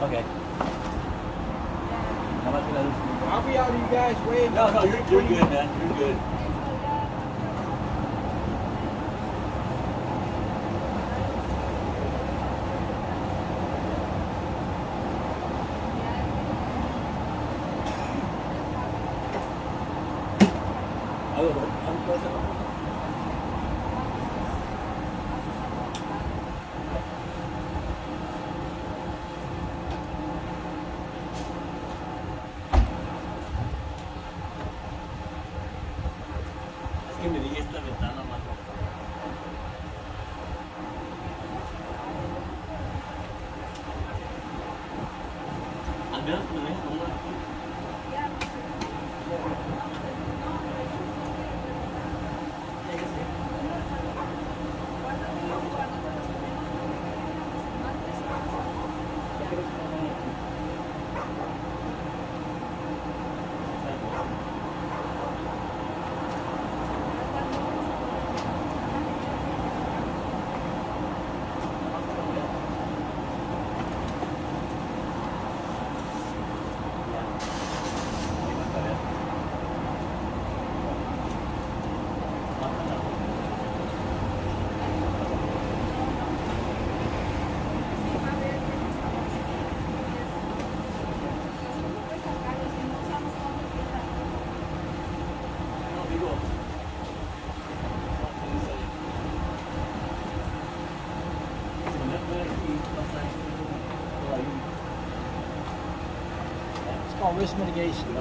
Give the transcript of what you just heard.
Okay. How much did I I'll be out of you guys way. No, no, you're, you're good, man. You're good. I will. I'm close que me di esta ventana más Al menos me dejes como aquí. Called risk mitigation.